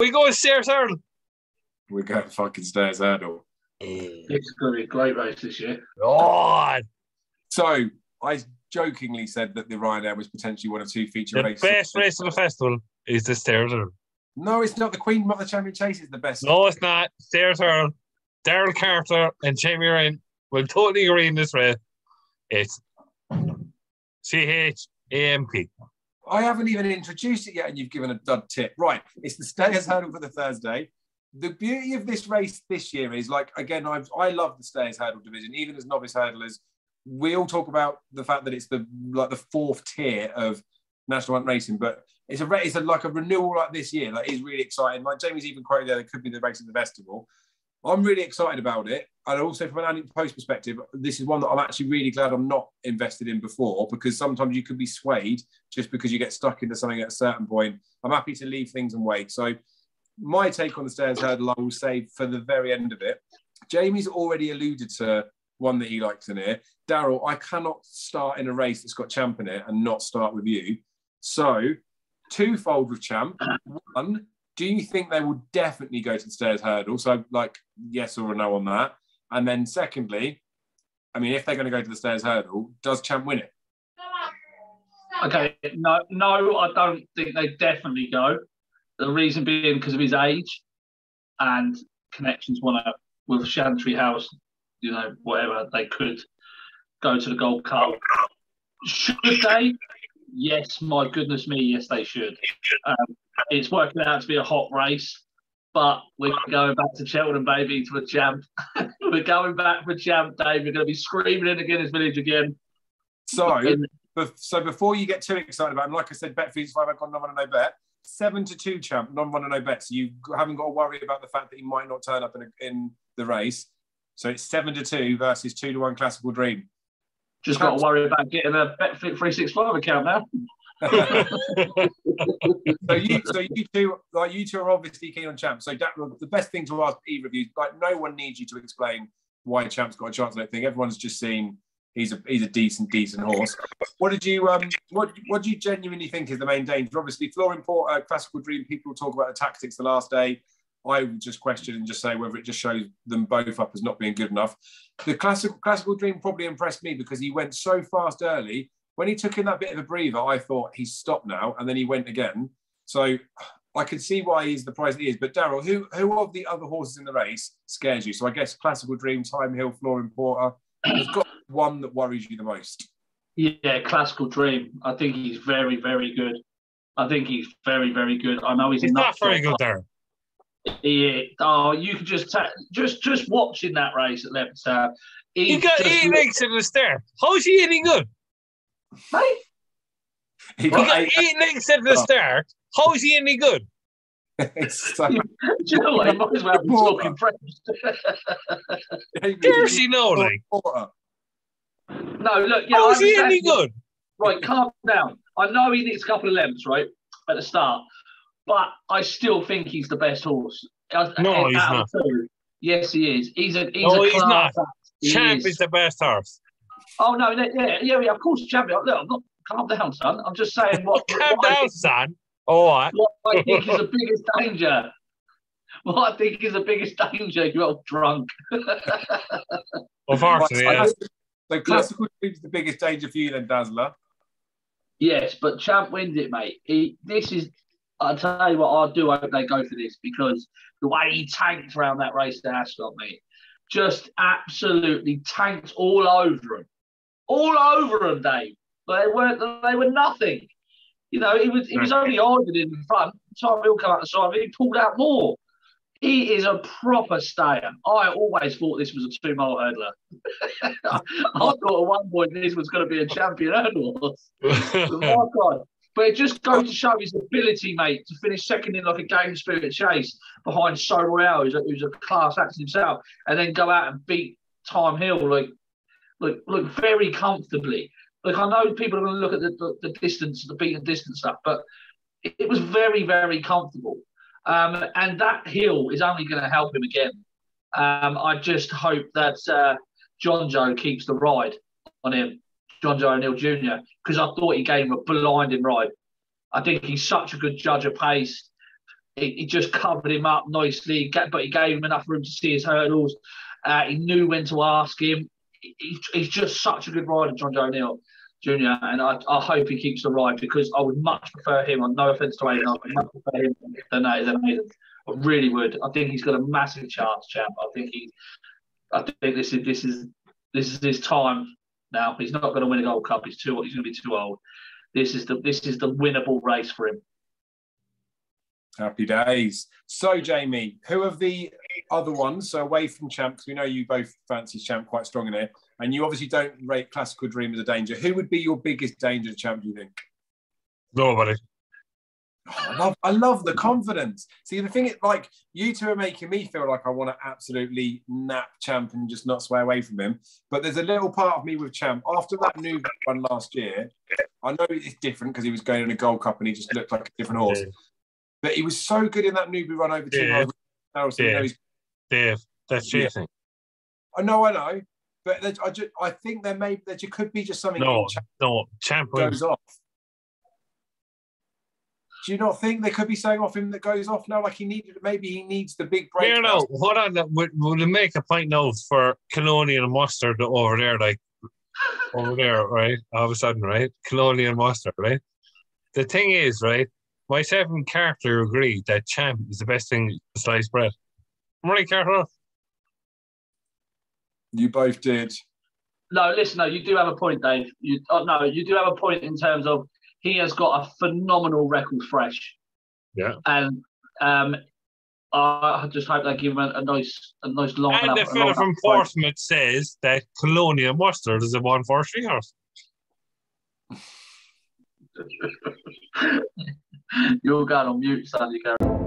We go Stayers' Hurdle. We're going fucking stayers' hurdle. It's going to be a great race this year. God. So I jokingly said that the Ryanair was potentially one of two feature The races. The best race of the festival is the Stayers' Hurdle. No, it's not. The Queen Mother Champion Chase is the best. No, it's not. Stayers' Hurdle. Daryl Carter and Jamie Ryan will totally agree in this race. It's C H A M P. I haven't even introduced it yet, and you've given a dud tip. Right, it's the stayers' hurdle for the Thursday. The beauty of this race this year is like again, I've I love the stayers' hurdle division, even as novice hurdlers. We all talk about the fact that it's the like the fourth tier of national hunt racing, but it's a it's a, like a renewal like this year that is really exciting. Like Jamie's even quoted there, it could be the race of the festival. I'm really excited about it. And also from an ante-post perspective, this is one that I'm actually really glad I'm not invested in before because sometimes you could be swayed just because you get stuck into something at a certain point. I'm happy to leave things and wait. So my take on the stayers' hurdle, I will say for the very end of it. Jamie's already alluded to one that he likes in here. Daryl, I cannot start in a race that's got champ in it and not start with you. So twofold with champ. One, do you think they will definitely go to the stayers' hurdle? So, like, yes or no on that. And then, secondly, I mean, if they're going to go to the stayers' hurdle, does champ win it? Okay, no, no, I don't think they definitely go. The reason being because of his age and connections one up with Chantry House, you know, whatever, they could go to the Gold Cup. Should they? Yes, my goodness me, yes, they should. Um, it's working out to be a hot race, but we're going back to Cheltenham, baby, to a champ. we're going back for champ, Dave. We're going to be screaming in the Guinness Village again. So, so before you get too excited about him, like I said, bet fees five. I've got non-runner no bet. Seven to two champ, non-runner no bet. So you haven't got to worry about the fact that he might not turn up in, a, in the race. So it's seven to two versus two to one classical dream. Just got to worry about getting a Betfit 365 account now. so you, so you two, like you two are obviously keen on champ. So that, the best thing to ask either of you, like no one needs you to explain why champ's got a chance. I don't think everyone's just seen he's a he's a decent decent horse. What did you um what what do you genuinely think is the main danger? Obviously, Flooring Porter, Classical Dream. People talk about the tactics the last day. I would just question and just say whether it just shows them both up as not being good enough. The classical classical dream probably impressed me because he went so fast early. When he took in that bit of a breather, I thought he's stopped now, and then he went again. So I can see why he's the price he is. But Daryl, who who of the other horses in the race scares you? So I guess classical dream, Thyme Hill, Flooring Porter. There's got one that worries you the most. Yeah, classical dream. I think he's very, very good. I think he's very, very good. I know he's, He's not nut very good job. there. Yeah. Oh, you could just ta- just just watching that race at Leopardstown. He got just eight looked- legs in the stair. How's he any good? Mate, He He got got eight- eight legs in the start. How's he any good? it's so- do you know what? He might as well be talking French. Seriously, no, like. Porter. no, look, yeah, I How's he any good? Right, calm down. I know he needs a couple of lengths, right, at the start, but I still think he's the best horse. No, he's not. two. Yes, he is. He's a he's No, a he's class not. act. He Champ is. is the best horse. Oh no, no, yeah, yeah, yeah, of course, champion. Look, I'm not calm down, son. I'm just saying what, Calm what, I, down, think, son. All right. what? what I think is the biggest danger. What I think is the biggest danger, you old drunk. Unfortunately, Right, yeah. so- So classical dream's the biggest danger for you then, Dazzler. Yes, but Champ wins it, mate. He, this is, I'll tell you what, I'll do I hope they go for this because the way he tanked around that race to Ascot, mate, just absolutely tanked all over him. All over him, Dave. They weren't, they were nothing. You know, he was, he was only arguing in front. Thyme Hill come out the side, he pulled out more. He is a proper stayer. I always thought this was a two mile hurdler. I thought at one point this was going to be a champion hurdle. Oh God. But it just goes to show his ability, mate, to finish second in like a game spirit chase behind Sceau Royal, who's a, who's a class act himself, and then go out and beat Thyme Hill like, like, look very comfortably. Like I know people are going to look at the, the, the distance, the beaten distance stuff, but it, it was very, very comfortable. Um, and that hill is only going to help him again. Um, I just hope that uh, Jonjo keeps the ride on him. Jonjo O'Neill Jr. because I thought he gave him a blinding ride. I think he's such a good judge of pace. he, he just covered him up nicely, but he gave him enough room to see his hurdles. Uh, he knew when to ask him. He, he's just such a good rider, Jonjo O'Neill Jr. And I, I hope he keeps the ride because I would much prefer him. On no offense to Aidan, I would much prefer him than, Aidan. I really would. I think he's got a massive chance, champ. I think he. I think this is this is this is his time now. He's not going to win a Gold Cup. He's too. He's going to be too old. This is the this is the winnable race for him. Happy days. So, Jamie, who of the other ones, so away from Champ, because we know you both fancy Champ quite strong in it, and you obviously don't rate Classical Dream as a danger. Who would be your biggest danger, Champ, do you think? Nobody. Oh, I love, I love the confidence. See, the thing is, like, you two are making me feel like I want to absolutely nap Champ and just not sway away from him. But there's a little part of me with Champ after that new one last year. I know it's different because he was going in a Gold Cup and he just looked like a different horse. Yeah. But he was so good in that Newbury run over Dave, Harrison. Dave, you know, Dave, that's chasing. Yeah. I know, I know. But I, just, I think there may there could be just something. No, no, champ goes off. Do you not think there could be something off him that goes off now? Like he needed, maybe he needs the big break. Yeah, no, hold on. Would, would it make a point now for Colonial Mustard over there, like over there, right? All of a sudden, right? Colonial Mustard, right? The thing is, right? myself and Carter agree that champ is the best thing to sliced bread. I'm right, Carter. You both did. No, listen, no, you do have a point, Dave. You oh, no, you do have a point in terms of he has got a phenomenal record fresh. Yeah. And um I just hope they give him a, a nice a nice long And the fellow from Portsmouth says that Colonial Mustard is a one for three horse. You're going on mute, Sandy Carroll.